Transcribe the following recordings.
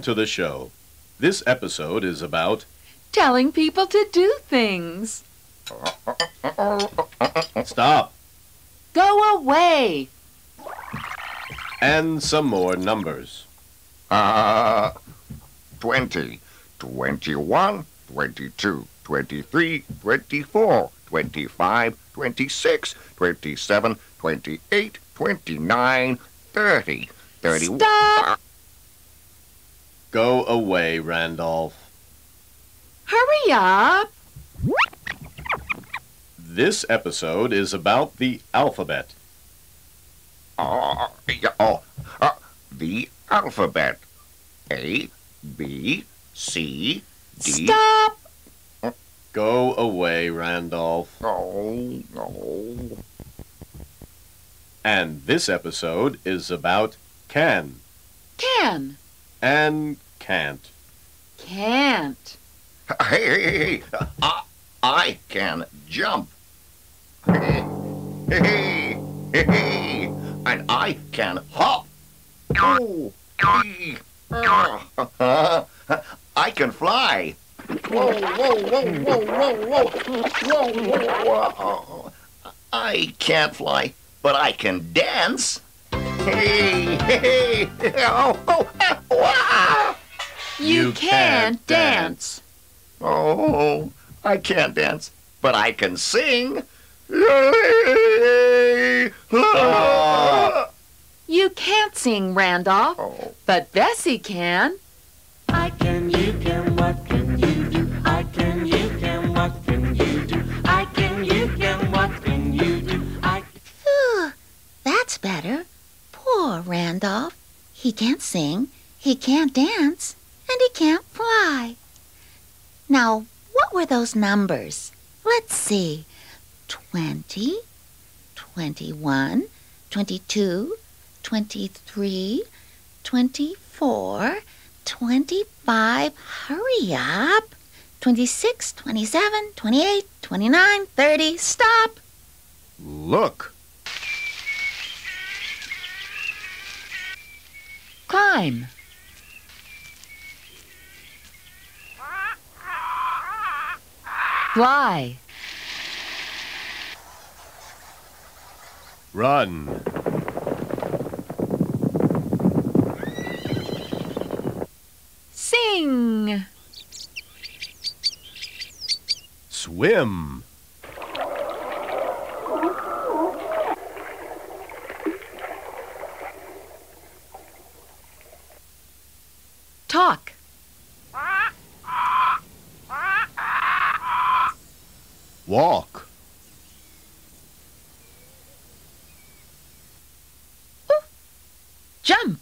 welcome to the show. This episode is about Telling people to do things. stop Go away. and some more numbers. Uh, 20, 21, 22, 23, 24, 25, 26, 27, 28, 29, 30, 31. Stop. Go away, Randolph. Hurry up. This episode is about the alphabet. Uh, yeah, oh, uh, the alphabet. A, B, C, D. Stop. Go away, Randolph. Oh, no. And this episode is about can Can. And can't. Can't. Hey, hey, hey, hey. I, I can jump. Hey, hey, hey, hey. And I can hop. Oh, ee, ah. I can fly. Whoa, whoa, whoa, whoa, whoa, whoa, whoa, whoa. I can't fly, but I can dance. Hey, hey, hey. Oh, oh, ah. You, You can't can't dance. Oh, I can't dance, but I can sing. You can't sing, Randolph, Oh, but Bessie can. I can, you can, what can you do? I can, you can, what can you do? I can, you can, what can you do? I Phew, that's better. Poor Randolph. He can't sing, he can't dance, and he can't fly. Now, what were those numbers? Let's see. 20, 21, 22, 23, 24, 25. Hurry up. 26, 27, 28, 29, 30. Stop. Look, Climb. Fly. run, Sing. swim, Talk. walk, Jump.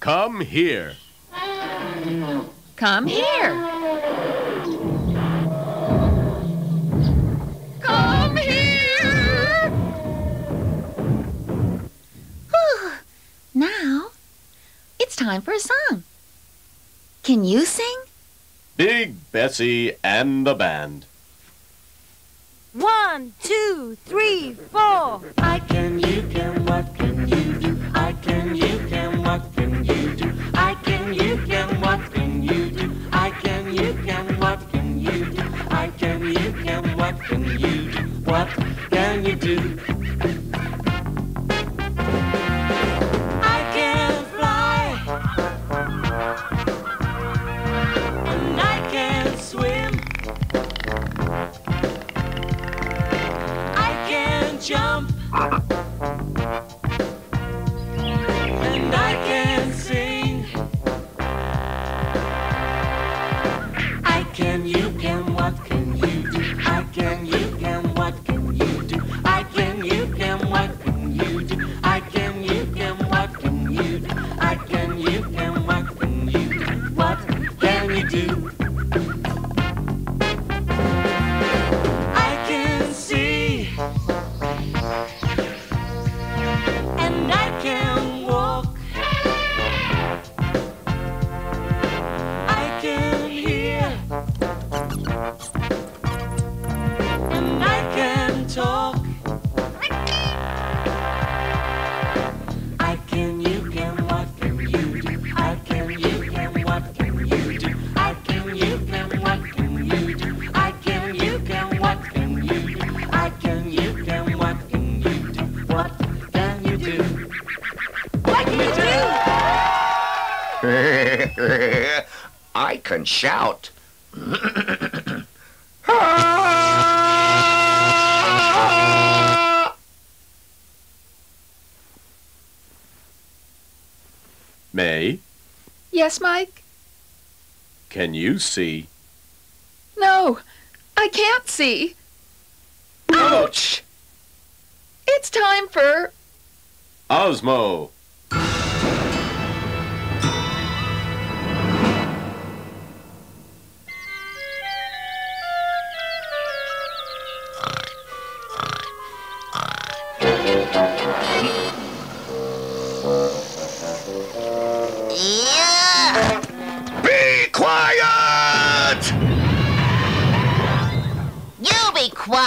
come here, Come here. Time for a song. Can you sing? Big Bessie and the band. One, two, three, four. I can, you can, what can you do? I can, you can, what can you do? I can, you can, what can you do? I can, you can, what can you do? I can, you can, what can you do? What I can shout. May, Yes, Mike? can you see? No, I can't see. Ouch! It's time for. Ozmo.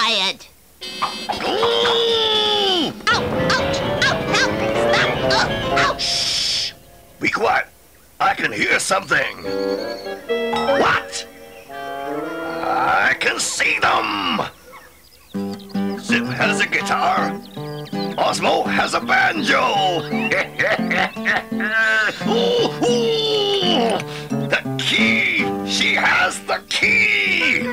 Quiet. Ooh! Ouch, ouch, ouch, ouch. Stop. Oh, ouch. Shh! Be quiet. I can hear something. What? I can see them. Zip has a guitar. Ozmo has a banjo. ooh, ooh. The key. She has the key.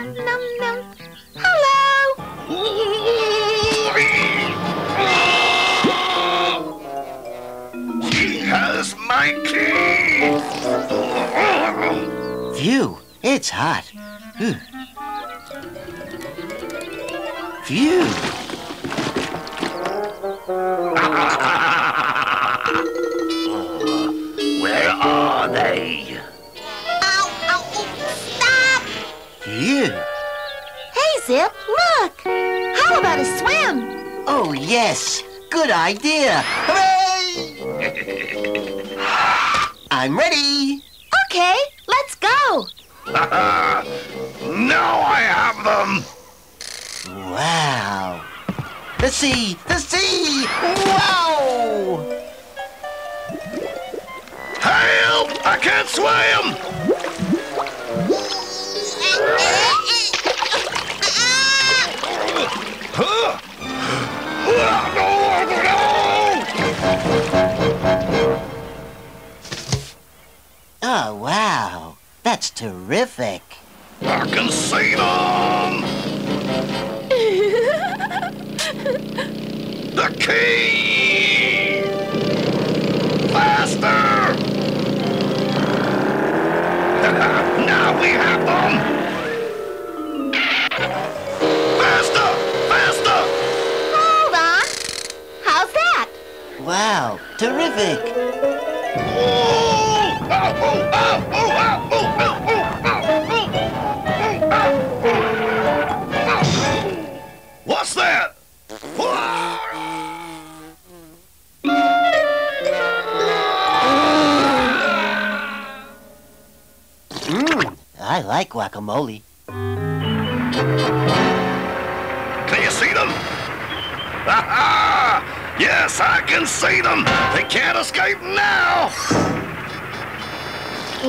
My key. Phew, it's hot. Whew. Phew. Where are they? Ow, ow, ow. Stop. Phew. Hey, Zip, look. How about a swim? Oh, yes. Good idea. Hooray! I'm ready. Okay, let's go. now I have them. Wow. The sea, the sea. Wow. Help! I can't swim. Huh? Oh, wow. That's terrific. I can see them. the key. Faster! now we have them. Faster! Faster! Hold on. How's that? Wow, terrific. Oh! What's that? Mmm, I like guacamole. Can you see them? Ha Yes, I can see them. They can't escape now. My key, my key. I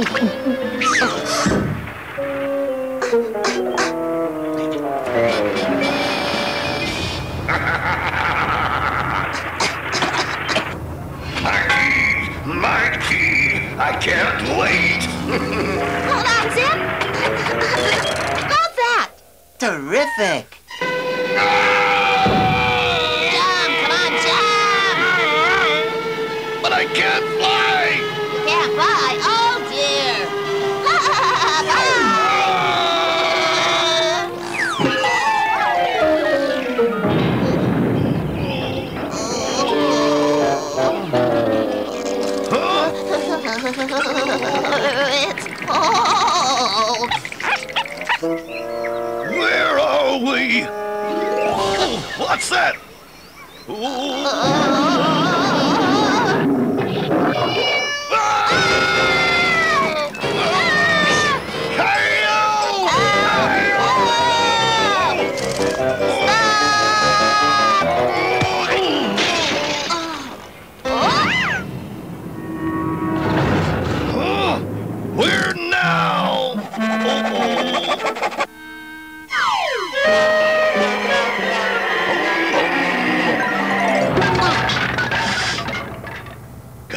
need my key. I can't wait. Hold on, Zip. How's that? Terrific. Ah! It's cold. Where are we? Oh, what's that? Oh,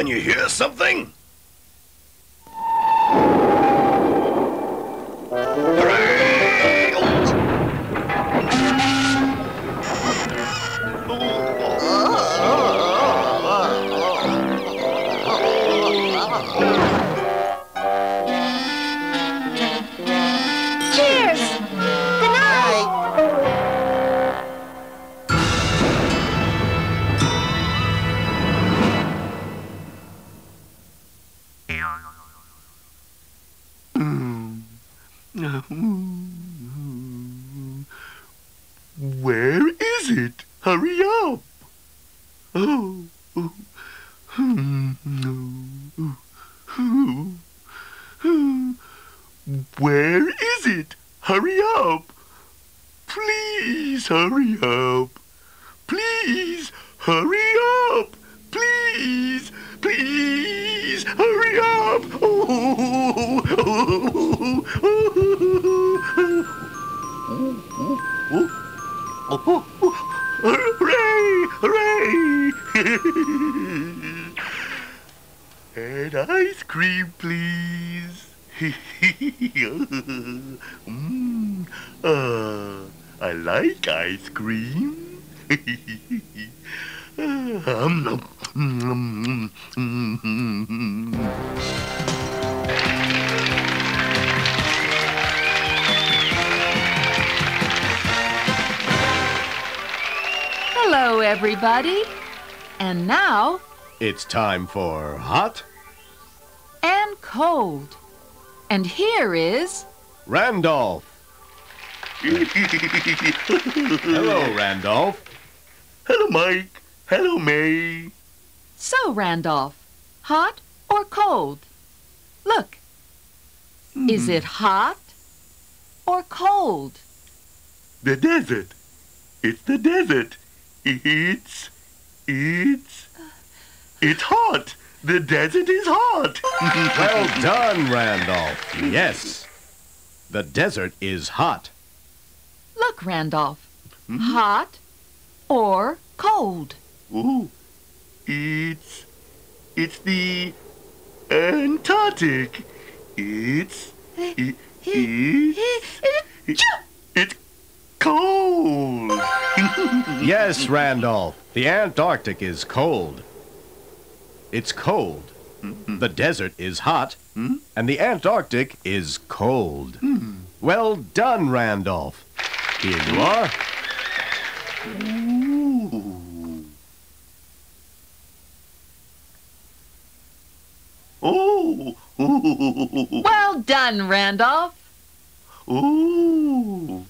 Can you hear something? Everybody. And now, It's time for hot and cold. And here is Randolph. Hello, Randolph. Hello, Mike. Hello, May. so Randolph. Hot or cold? Look. Is it hmm. hot or cold? The desert. It's the desert. It's, it's, it's hot. The desert is hot. Well done, Randolph. Yes. The desert is hot. Look, Randolph. Hot or cold? Ooh, it's, it's the Antarctic. It's, eh, it, eh, it's, eh, it's cold. Yes, Randolph. The Antarctic is cold. It's cold. Mm-hmm. The desert is hot. Mm-hmm. And the Antarctic is cold. Mm-hmm. Well done, Randolph. Here you are. Ooh. Oh, ooh, Well done, Randolph. ooh.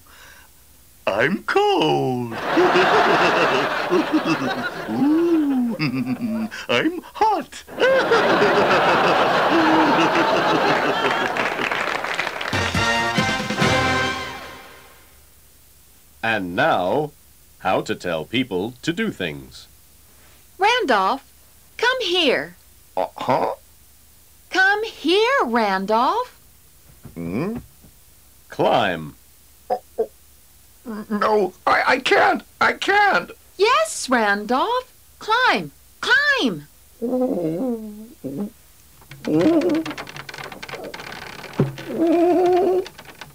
I'm cold. Ooh, I'm hot. And now, how to tell people to do things. Randolph, come here. Uh, huh? Come here, Randolph. Hmm? Climb. No, I, I can't. I can't. Yes, Randolph. Climb, climb.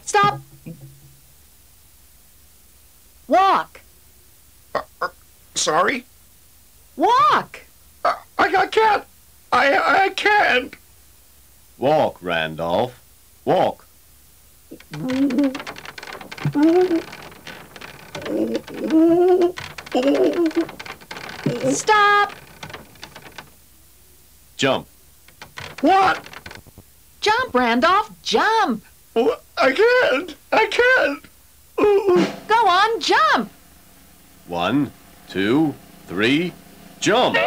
Stop. Walk, uh, uh, Sorry? walk. Uh, I, I can't. I, I can't. Walk, Randolph. Walk. Stop. Jump. What? Jump, Randolph, jump. Oh, I can't. I can't. Ooh. Go on, jump. One, two, three, jump.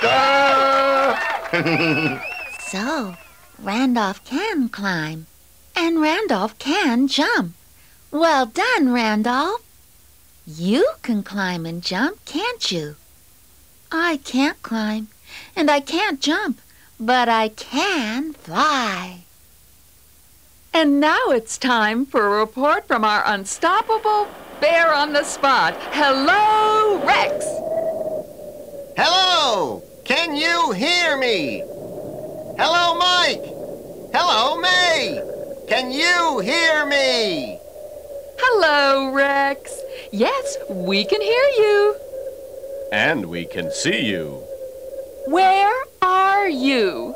Ah! So, Randolph can climb. And Randolph can jump. Well done, Randolph. You can climb and jump, can't you? I can't climb, and I can't jump, but I can fly. And now it's time for a report from our unstoppable bear on the spot. Hello, Rex. Hello! Can you hear me? Hello, Mike! Hello, May! Can you hear me? Hello, Rex. Yes, we can hear you. And we can see you. Where are you?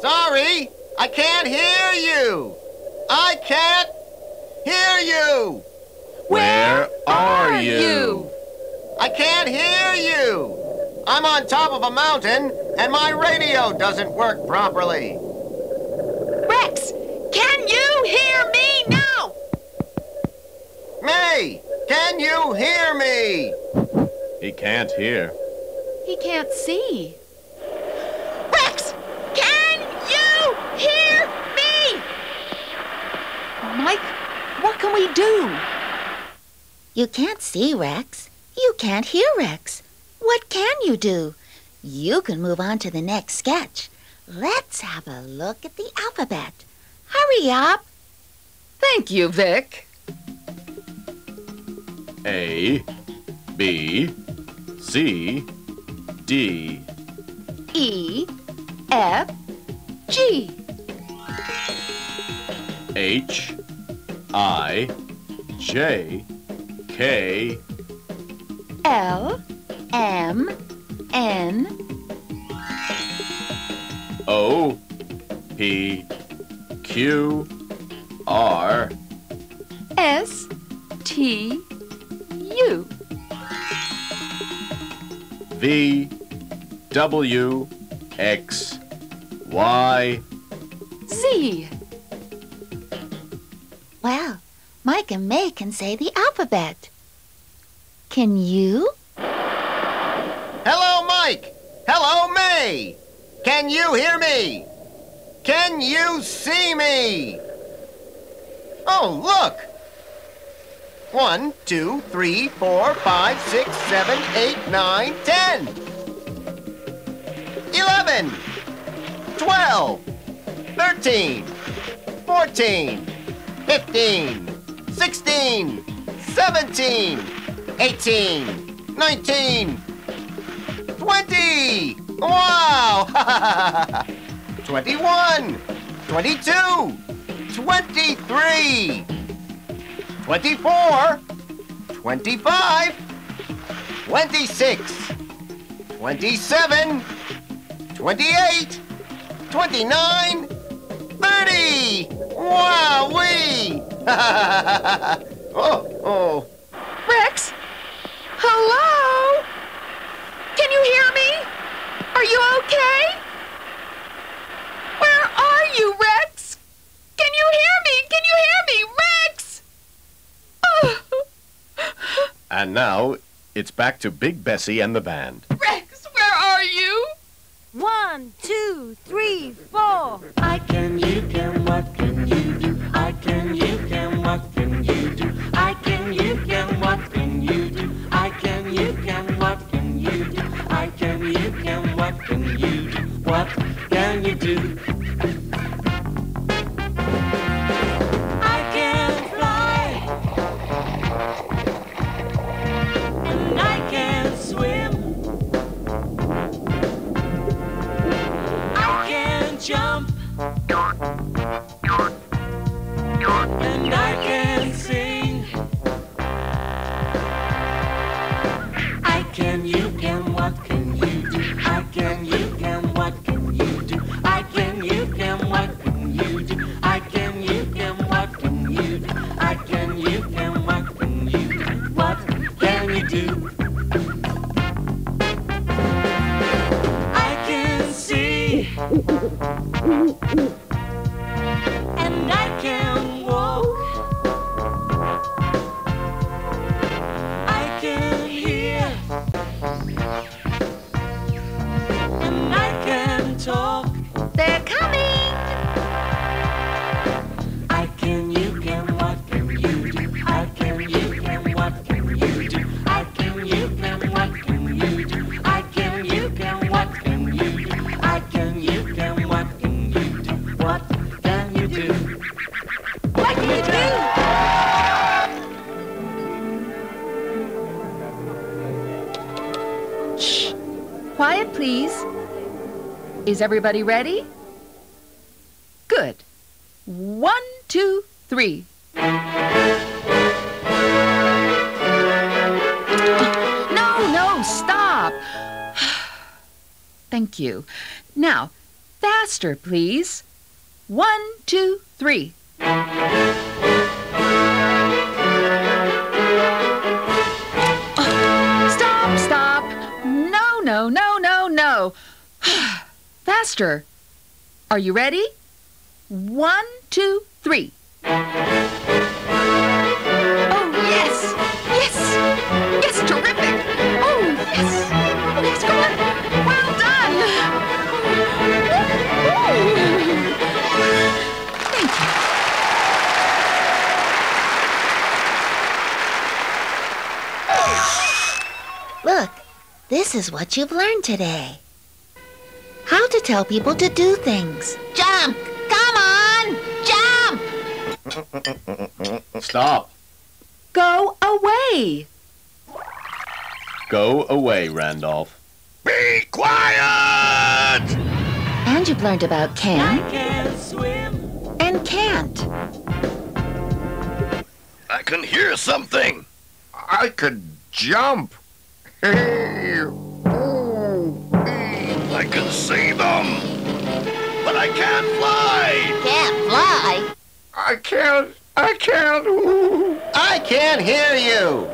Sorry, I can't hear you! I can't hear you! Where are you? I I can't hear you. I'm on top of a mountain, and my radio doesn't work properly. Rex, can you hear me now? May, can you hear me? He can't hear. He can't see. Rex, can you hear me? Mike, what can we do? You can't see Rex. You can't hear Rex. What can you do? You can move on to the next sketch. Let's have a look at the alphabet. Hurry up. Thank you, Vic. A, B, C, D, E, F, G. H, I, J, K, L, M, N, O, P, Q, R, S, T, U. V, W, X, Y, Z. Well, Mike and May can say the alphabet. Can you? Hello, Mike. Hello, May. Can you hear me? Can you see me? Oh, look. One, two, three, four, five, six, seven, eight, nine, ten. Eleven. Twelve. Thirteen. Fourteen. Fifteen. Sixteen. Seventeen. Eighteen. Nineteen. Twenty! Wow! 21, 22, 23, 24, 25, 26, 27, 28, 29, 30! Wow-wee! oh, oh. Rex? Hello? Can you hear me? Are you okay? Where are you, Rex? Can you hear me? Can you hear me, Rex? and now it's back to Big Bessie and the band. Rex, where are you? One, two, three, four. I can, you can, what can What can you do? Mm-hmm. Is everybody ready? Good. One, two, three. No, no, stop. Thank you. Now, faster, please. One, two, three. Faster. Are you ready? One, two, three. Oh, yes! Yes! Yes, terrific! Oh, yes! Yes, come on! Well done! Thank you. Look, this is what you've learned today. How to tell people to do things. Jump! Come on! Jump! Stop. Go away! Go away, Randolph. Be quiet! And you've learned about I can can swim. and can't. I can hear something. I could jump. Hey, ooh, hey. I can see them, but I can't fly. Can't fly. I can't. I can't. Ooh. I can't hear you.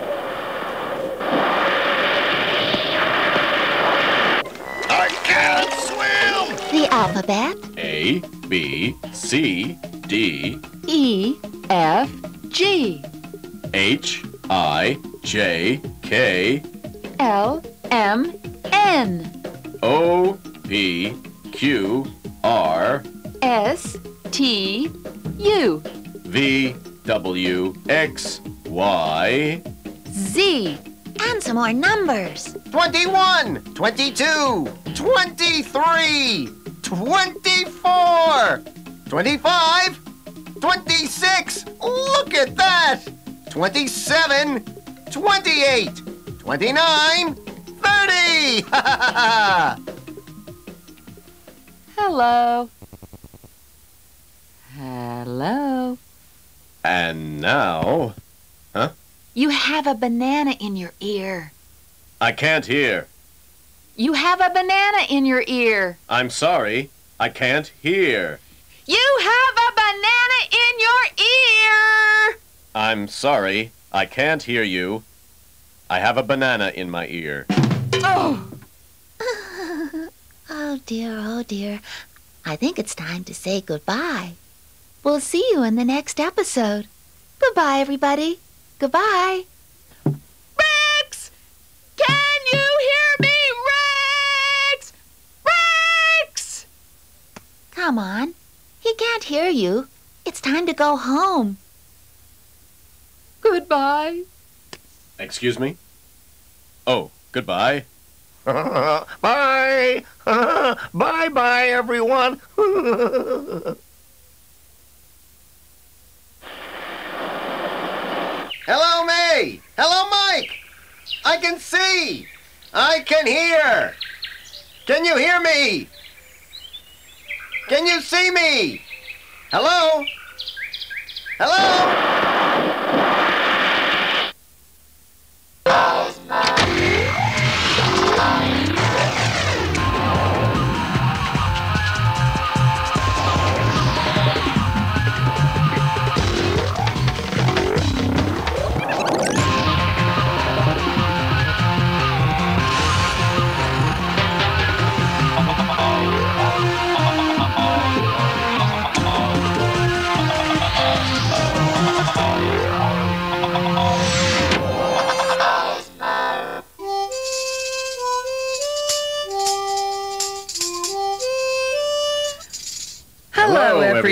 I can't swim. The alphabet. A, B, C, D, E, F, G, H, I, J, K, L, M, N, O, P, Q, R, S, T, U, V, W, X, Y, Z. And some more numbers. 21, 22, 23, 24, 25, 26. Look at that. 27, 28, 29, 30. Hello. Hello. and now huh? You have a banana in your ear. I can't hear. You have a banana in your ear. I'm sorry, I can't hear. You have a banana in your ear. I'm sorry, I can't hear you. I have a banana in my ear. Oh, Oh dear, oh dear. I think it's time to say goodbye. We'll see you in the next episode. Goodbye, everybody. Goodbye. Rex! Can you hear me, Rex? Rex! Come on. He can't hear you. It's time to go home. Goodbye. Excuse me? Oh, goodbye. bye. bye bye, everyone. Hello, May. Hello, Mike. I can see. I can hear. Can you hear me? Can you see me? Hello? Hello?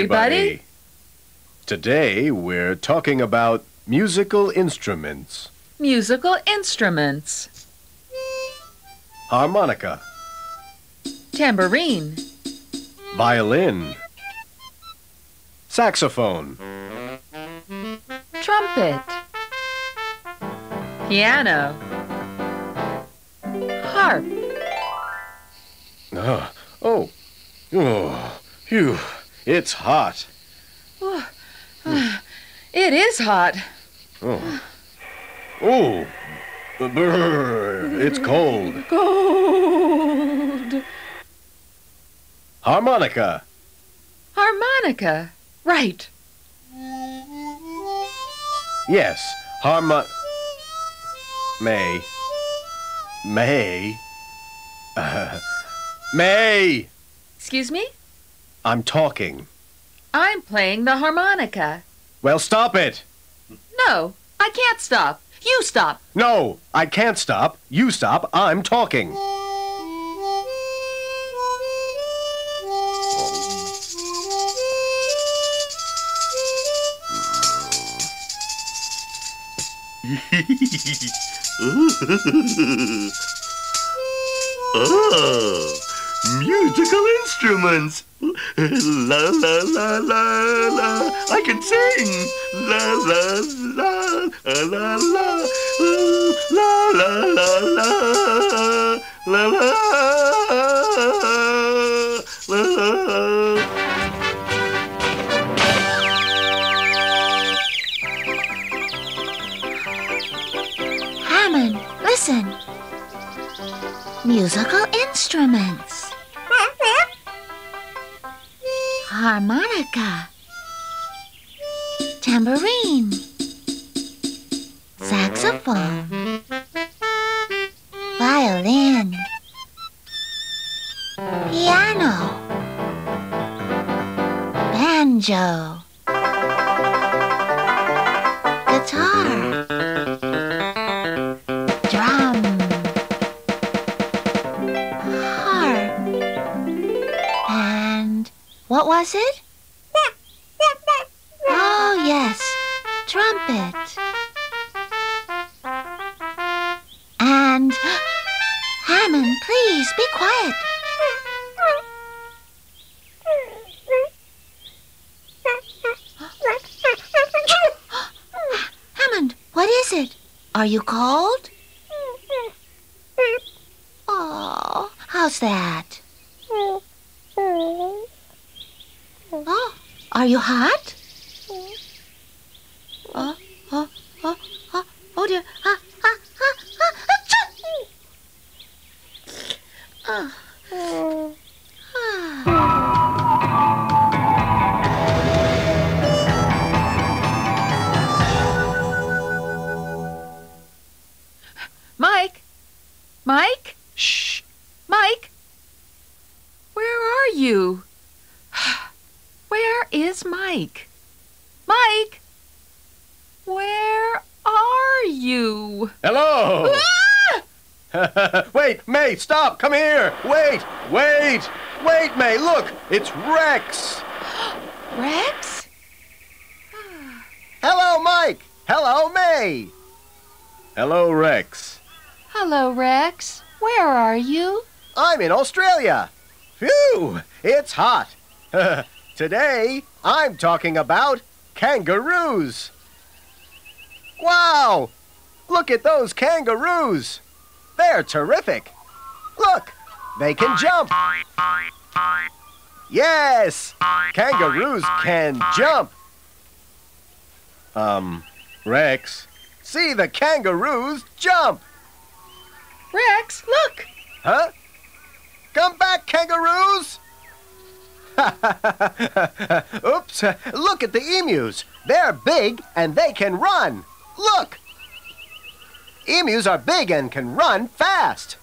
Everybody. Today we're talking about musical instruments. Musical instruments. Harmonica, Tambourine. violin, saxophone, Trumpet. Piano. Harp. oh, oh, oh, phew, it's hot. It is hot. Oh, oh, brr, it's cold. Cold. Harmonica, Harmonica. Right. yes, harmo. May, May, uh, May! Excuse me? I'm talking. I'm playing the harmonica. Well, stop it! No, I can't stop. You stop. No, I can't stop. You stop. I'm talking. oh, musical instruments. La la la la la. I can sing. La la la la la la la la la la la. Hammond, listen. Musical instruments. Harmonica. Tambourine. Saxophone. Violin. Piano. Banjo. What was it? Oh, yes. Trumpet. And Hammond, please be quiet. Hammond, what is it? Are you cold? Oh, how's that? Oh, are you hot? Hot. Today, I'm talking about kangaroos. Wow! Look at those kangaroos. They're terrific. Look, they can jump. Yes, kangaroos can jump. Um, Rex. See the kangaroos jump. Rex, look! Huh? Come back, kangaroos! Oops, look at the emus. They're big and they can run. Look! Emus are big and can run fast.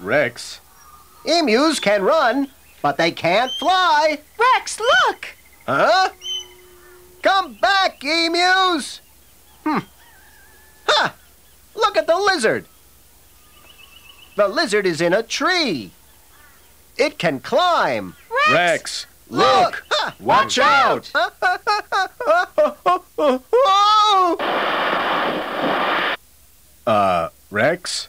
Rex. Emus can run, but they can't fly. Rex, look! Huh? Come back, emus! Hmm. Huh! Look at the lizard. The lizard is in a tree. It can climb. Rex. Look! Huh. Watch out! Whoa! Uh, Rex?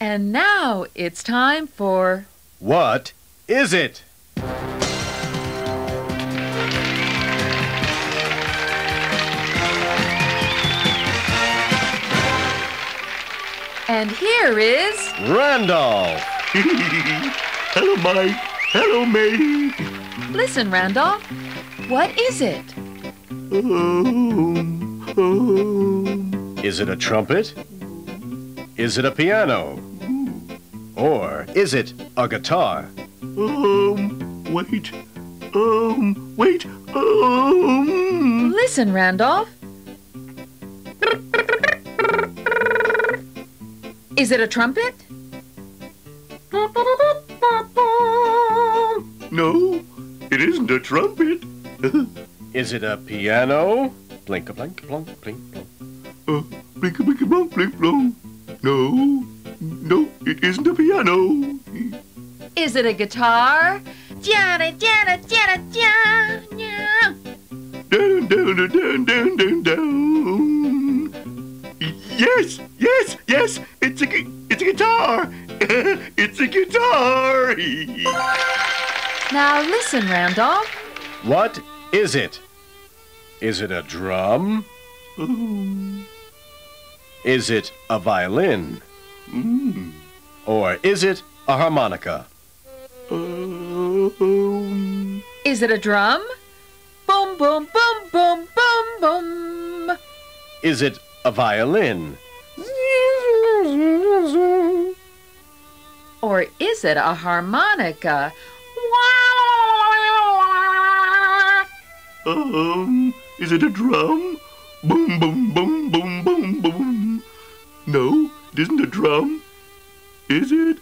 And now it's time for. What is it? And here is. Randolph. Hello, Mike. Hello, May. Listen, Randolph. What is it? Um, um, Is it a trumpet? Is it a piano? Or is it a guitar? um, wait. Um, wait. Um. Listen, Randolph. Is it a trumpet? No, it isn't a trumpet. Is it a piano? Blink a blink blunk blink blunk. Uh, blink a blink a blunk blink blunk. No, no, it isn't a piano. Is it a guitar? Jada, jada, jada, jada, jada. Down, down, down, down, down, down. Listen, Randolph. What is it? Is it a drum? Is it a violin? mm, Or is it a harmonica? um, Is it a drum? Boom, boom, boom, boom, boom, boom. Is it a violin? Or is it a harmonica? Um, is it a drum? Boom, boom, boom, boom, boom, boom. No, it isn't a drum. Is it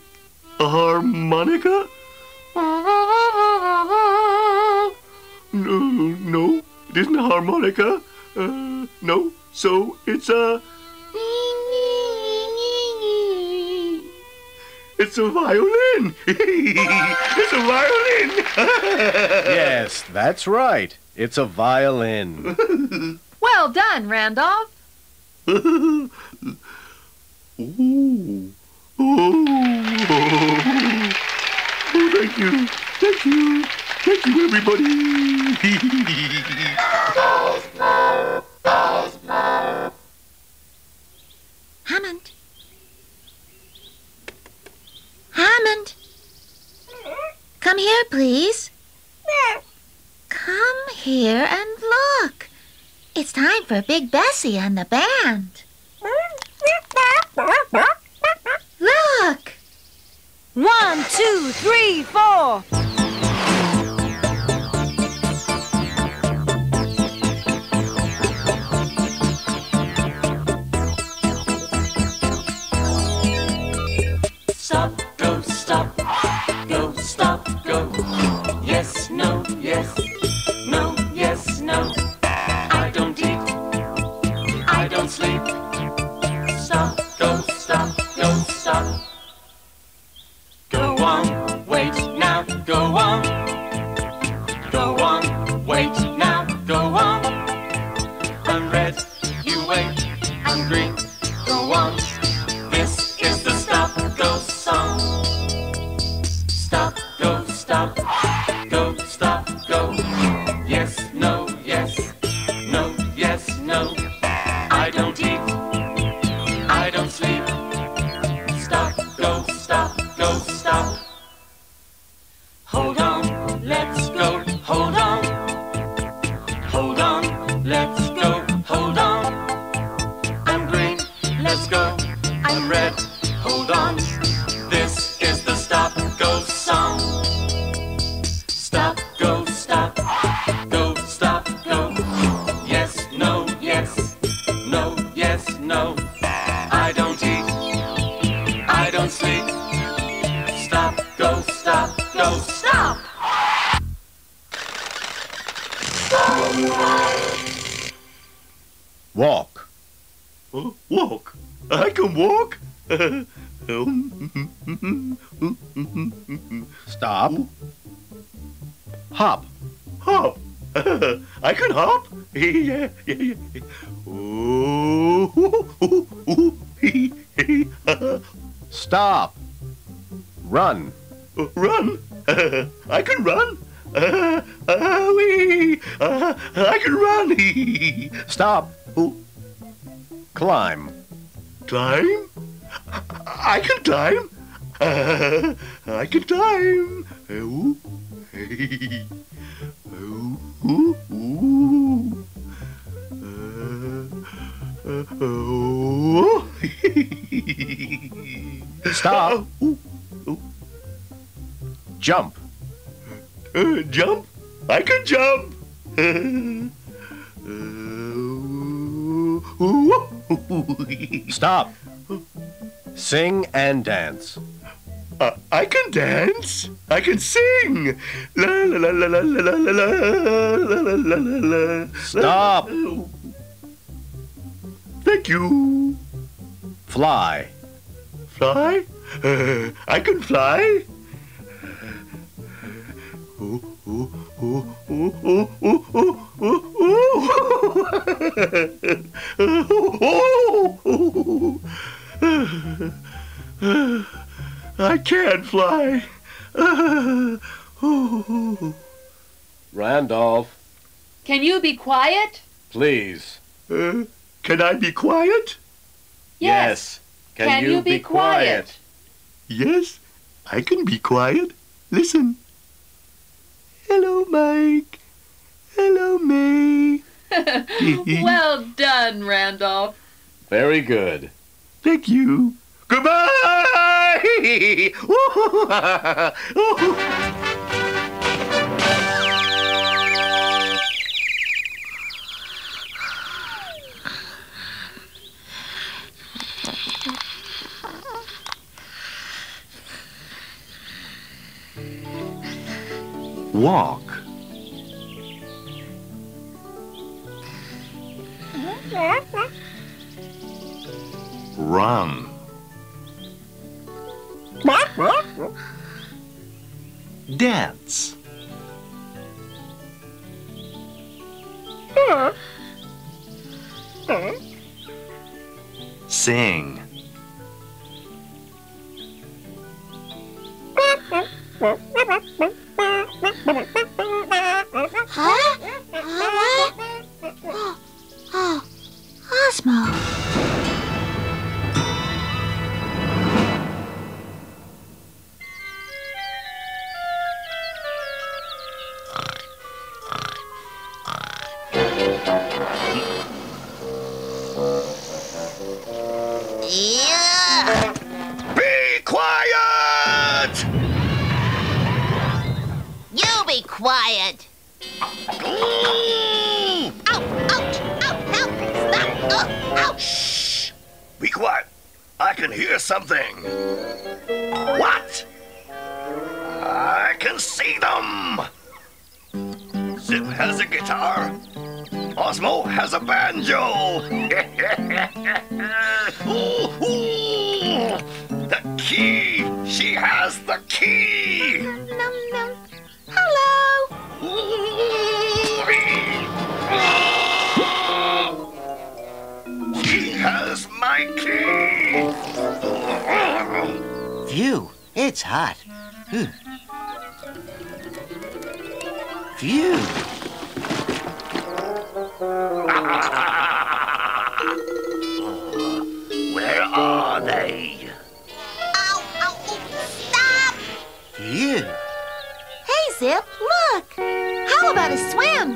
a harmonica? No, no, it isn't a harmonica. Uh, no, so it's a. It's a violin. it's a violin. Yes, that's right. It's a violin. Well done, Randolph. Ooh. Oh. Oh. Oh, thank you. Thank you. Thank you, everybody. Hammond. Hammond. Come here, please. Come here and look. It's time for Big Bessie and the band. Look. One, two, three, four. Stop, go, stop, Stop. Hop. hop. I can hop. yeah, yeah, yeah. Ooh, ooh, ooh, hee, hee, Stop. Run. Run. I can run. Uh, uh, wee. Uh, I can run. Stop. Climb. climb. I can climb. Uh, I can climb. Ooh, hey. Ooh, ooh, ooh. Uh, uh, oh. Stop. Ooh, ooh. Jump. Uh, jump. I can jump. Stop. Sing and dance. Uh, I can dance. I can sing. La la la la la la la la la la la la. Stop. Thank you. Fly. Fly? Uh, I can fly. Ooh, ooh, ooh, ooh, ooh, ooh, ooh, ooh, ooh. I can't fly. Randolph, Can you be quiet? please. Uh, can I be quiet? Yes. Can, you, be, quiet? Yes, I can be quiet. Listen. Hello, Mike. Hello, May. well done, Randolph. Very good. Thank you. Goodbye. Walk. Run. Dance. Sing. She has my key. Phew, it's hot. Phew. Phew. Where are they? Ow, ow, oh, stop. Phew. Hey, Zip, look. How about a swim?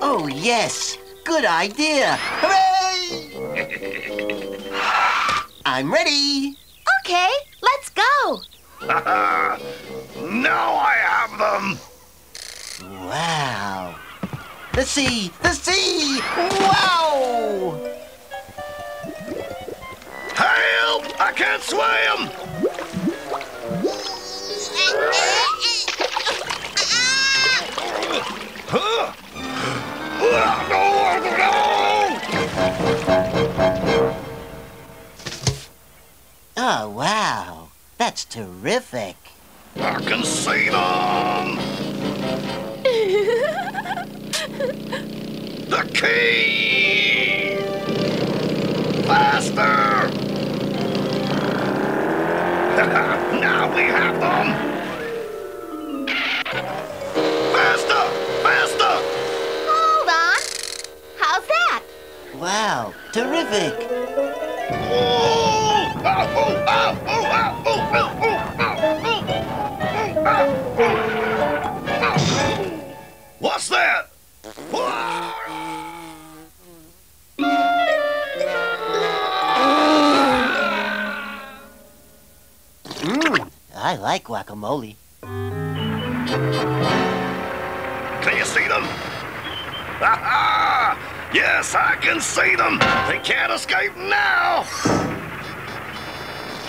Oh, yes. Good idea. Hooray! I'm ready. Okay, let's go. now I have them. Wow. The sea! The sea! Wow! Help! I can't swim. Oh, wow. That's terrific. I can see them. The key. Faster. now we have them. Faster! Faster! Hold on. How's that? Wow, terrific. What's that? Mm. I like guacamole. Can you see them? Ha Yes, I can see them. They can't escape now. Mikey, Mikey, I can't wait. Hold on, Zip. How's that?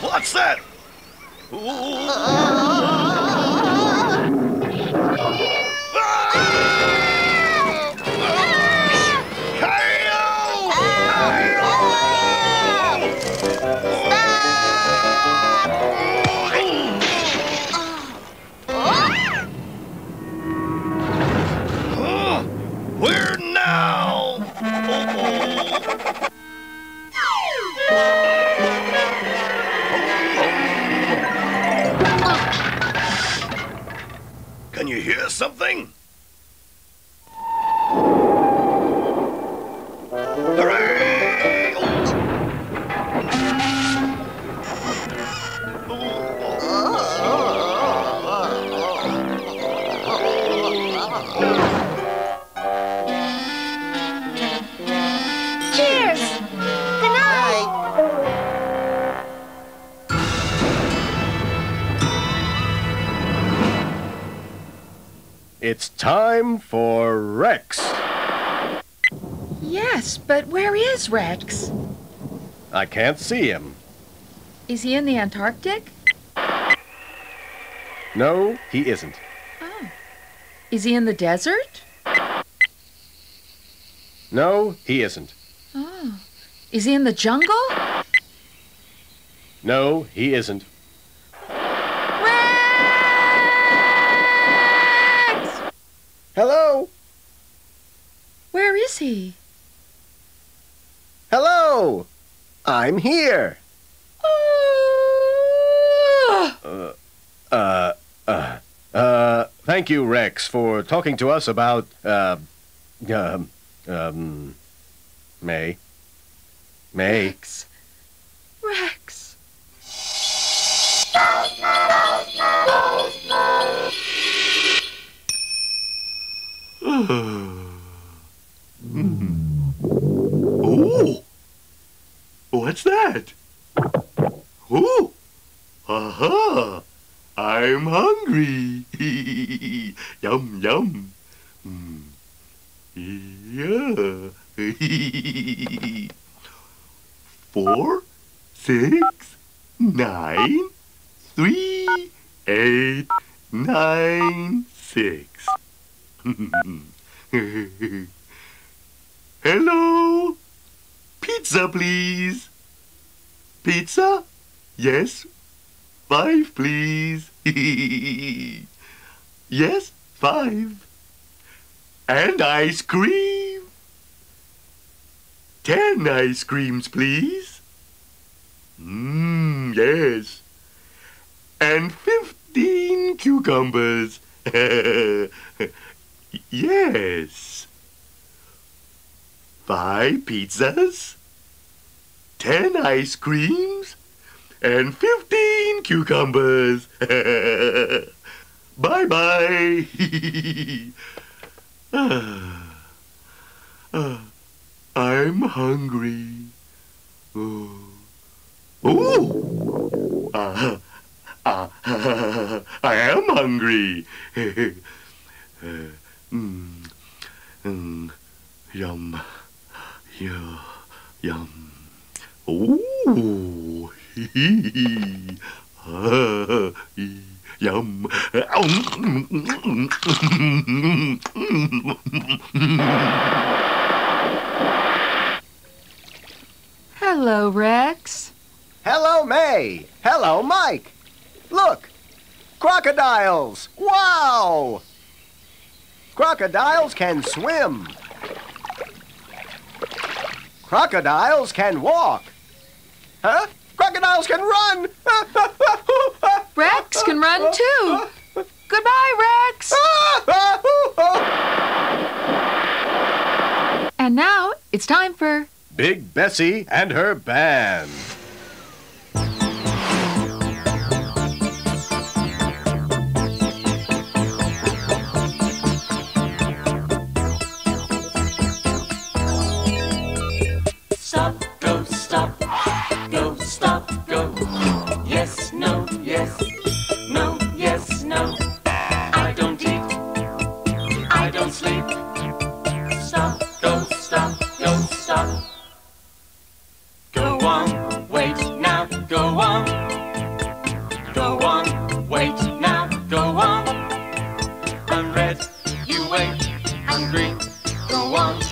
what's that? Where is Rex? I can't see him. Is he in the Antarctic? No, he isn't. Oh. Is he in the desert? No, he isn't. Oh. Is he in the jungle? No, he isn't. Rex! Hello? Where is he? Hello! I'm here. Oh! Uh, uh, uh, thank you, Rex, for talking to us about, uh, um, um, May. May. Rex. Rex. Oh! What's that? Oh! Aha! I'm hungry. yum, yum. Mm. Yeah. Four, six, nine, three, eight, nine, six. Hello? Pizza, please. Pizza? Yes. Five, please. yes, five. And ice cream. Ten ice creams, please. Mmm, yes. And fifteen cucumbers. yes. Five pizzas, ten ice creams, and fifteen cucumbers. bye bye. I'm hungry. Oh. Ooh. Ah, ah, I am hungry. Uh, mm, mm, yum. Yeah, yum. Ooh, hee hee. Yum. Hello, Rex. Hello, May. Hello, Mike. Look, crocodiles. Wow! Crocodiles can swim. Crocodiles can walk. Huh? Crocodiles can run. Rex can run too. Goodbye, Rex. and now it's time for Big Bessie and her band. Go on. I'm red, you wait, I'm green. Go on.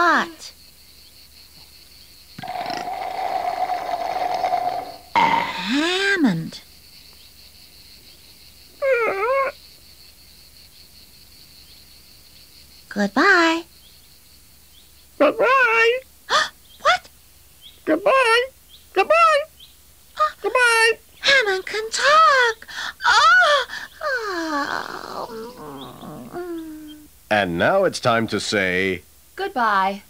lot. Hammond. Goodbye. Goodbye. what? Goodbye. Goodbye. Goodbye. Hammond can talk. Oh. oh. And now it's time to say Goodbye.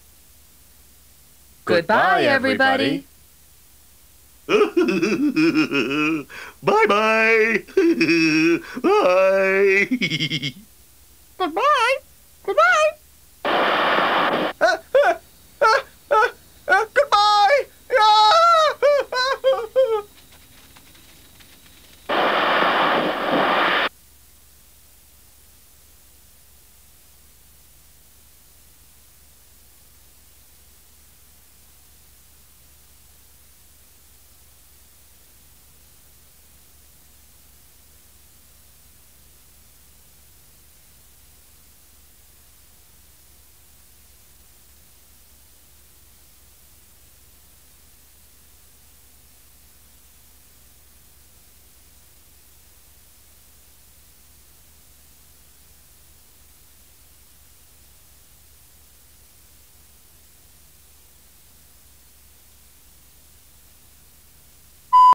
Goodbye, Goodbye everybody. everybody. bye bye. bye.